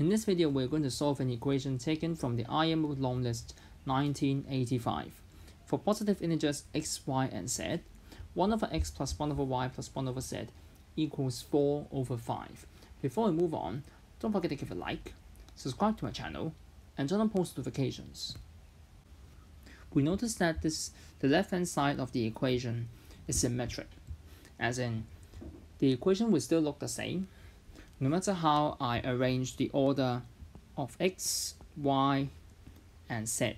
In this video, we're going to solve an equation taken from the IMO long list 1985. For positive integers x, y, and z, 1 over x plus 1 over y plus 1 over z equals 4 over 5. Before we move on, don't forget to give a like, subscribe to my channel, and turn on post notifications. We notice that this the left-hand side of the equation is symmetric, as in the equation will still look the same, no matter how I arrange the order of x, y, and z.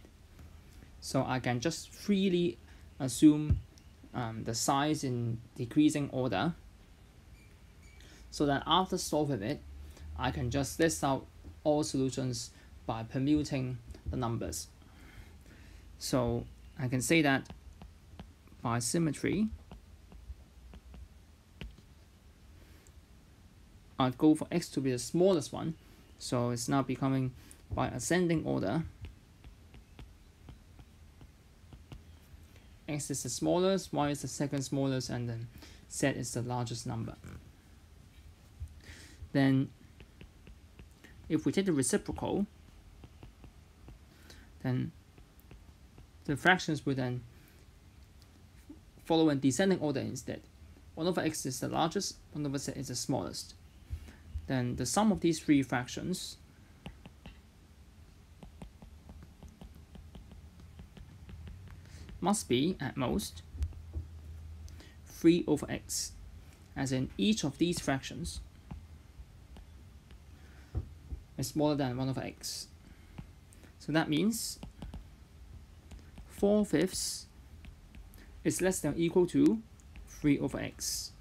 So I can just freely assume um, the size in decreasing order so that after solving it, I can just list out all solutions by permuting the numbers. So I can say that by symmetry, I'd go for x to be the smallest one. So it's now becoming by ascending order. x is the smallest, y is the second smallest, and then z is the largest number. Then if we take the reciprocal, then the fractions will then follow in descending order instead. 1 over x is the largest, 1 over z is the smallest then the sum of these three fractions must be, at most, 3 over x, as in each of these fractions is smaller than 1 over x. So that means 4 fifths is less than or equal to 3 over x.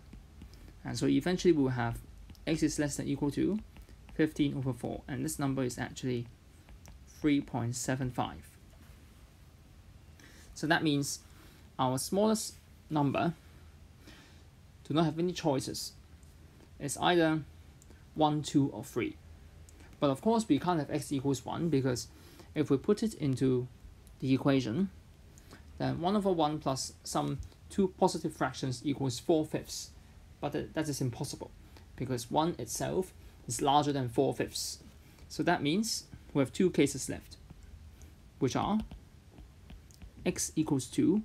And so eventually we'll have x is less than equal to 15 over 4 and this number is actually 3.75 so that means our smallest number do not have any choices it's either 1 2 or 3 but of course we can't have x equals 1 because if we put it into the equation then 1 over 1 plus some two positive fractions equals 4 fifths. But that is impossible because 1 itself is larger than 4 fifths. So that means we have two cases left, which are x equals 2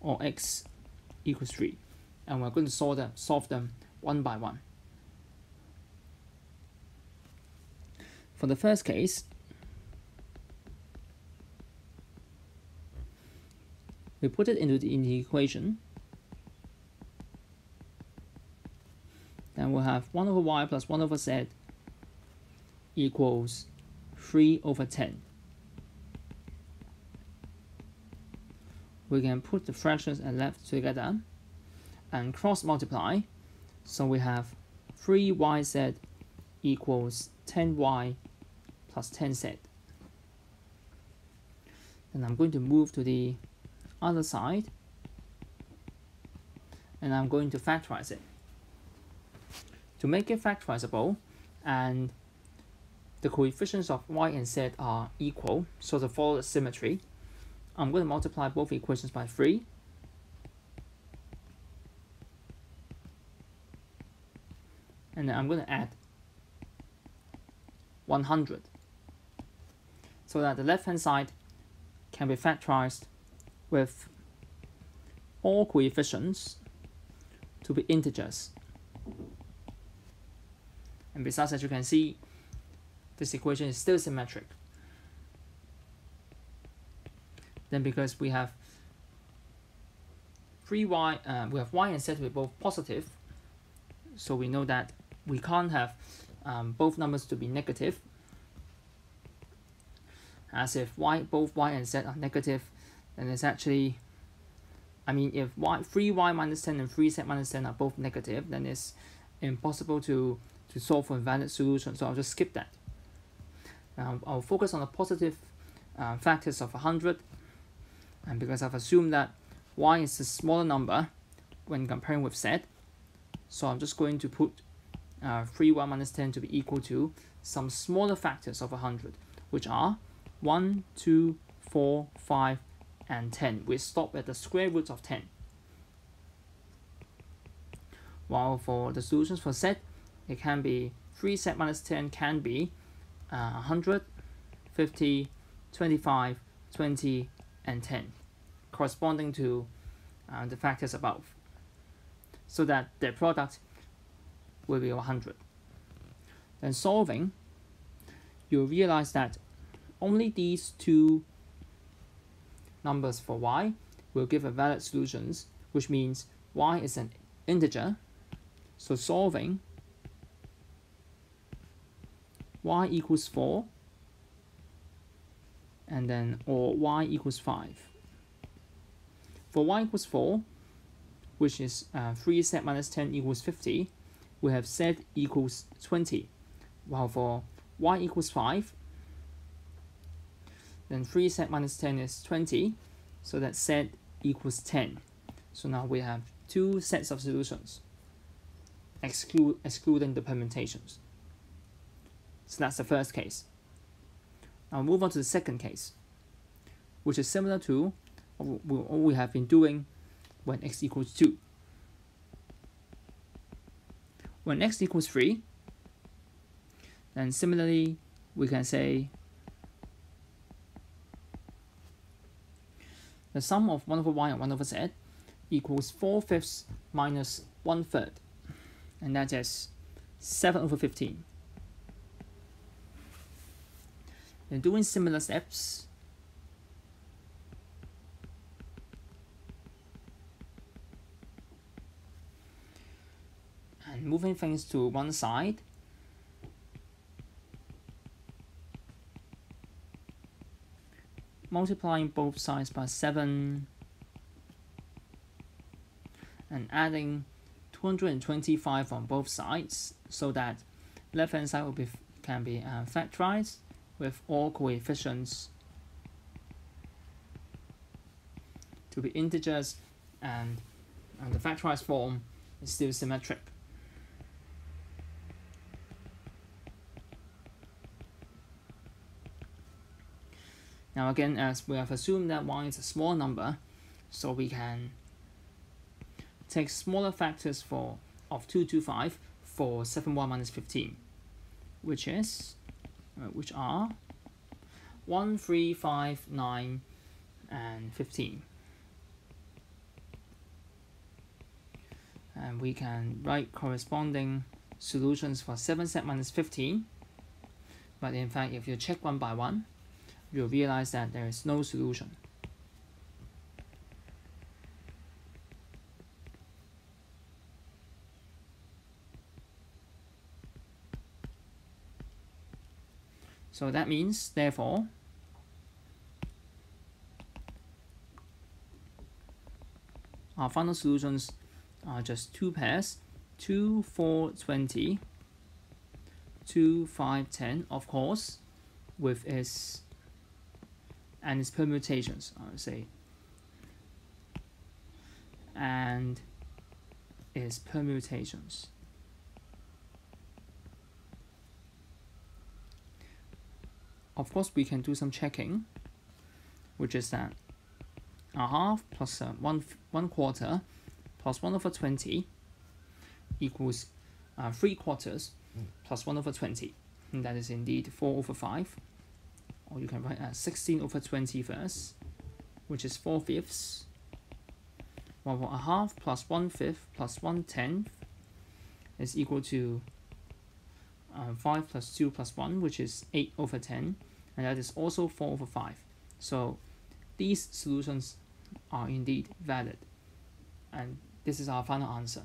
or x equals 3. And we're going to solve them, solve them one by one. For the first case, we put it into the, the equation then we'll have 1 over y plus 1 over z equals 3 over 10. We can put the fractions and left together and cross multiply. So we have 3yz equals 10y plus 10z. Then I'm going to move to the other side and I'm going to factorize it to make it factorizable and the coefficients of y and z are equal, so to follow the symmetry, I'm going to multiply both equations by 3. And then I'm going to add 100 so that the left hand side can be factorized with all coefficients to be integers. And besides, as you can see, this equation is still symmetric. Then because we have 3y, uh, we have y and z be both positive, so we know that we can't have um, both numbers to be negative, as if y both y and z are negative, then it's actually, I mean, if y 3y minus 10 and 3z minus 10 are both negative, then it's impossible to to solve for invalid solution. So I'll just skip that. Now I'll focus on the positive uh, factors of 100 and because I've assumed that y is a smaller number when comparing with z, so I'm just going to put uh, 3y minus 10 to be equal to some smaller factors of 100, which are 1, 2, 4, 5, and 10. We stop at the square roots of 10. While for the solutions for z, it can be 3 z minus 10 can be uh, 100, 50, 25, 20, and 10, corresponding to uh, the factors above, so that their product will be 100. Then solving, you'll realize that only these two numbers for y will give a valid solutions, which means y is an integer. So solving y equals 4 and then or y equals 5. For y equals 4, which is uh, 3 z minus 10 equals 50, we have z equals 20. While for y equals 5, then 3 z minus 10 is 20, so that z equals 10. So now we have two sets of solutions, excluding the permutations. So that's the first case. Now move on to the second case, which is similar to what we have been doing when x equals 2. When x equals 3, then similarly, we can say the sum of 1 over y and 1 over z equals 4 fifths minus 1 third, and that is 7 over 15. And doing similar steps, and moving things to one side, multiplying both sides by 7 and adding 225 on both sides so that left hand side will be can be uh, factorized with all coefficients to be integers and, and the factorized form is still symmetric. Now again, as we have assumed that y is a small number, so we can take smaller factors for of 225 for 7y minus 15, which is Uh, which are 1, 3, 5, 9, and 15. And we can write corresponding solutions for 7 z minus 15. But in fact, if you check one by one, you'll realize that there is no solution. So that means, therefore, our final solutions are just two pairs, 2, 4, 20, 2, 5, 10, of course, with its and its permutations, I would say, and its permutations. Of course, we can do some checking, which is that a half plus uh, one, one quarter plus 1 over 20 equals uh, 3 quarters mm. plus 1 over 20. And that is indeed 4 over 5 or you can write as 16 over 20 first, which is 4 fifths. One a half plus 1 fifth plus 1 tenth is equal to uh, 5 plus 2 plus 1, which is 8 over 10, and that is also 4 over 5. So these solutions are indeed valid, and this is our final answer.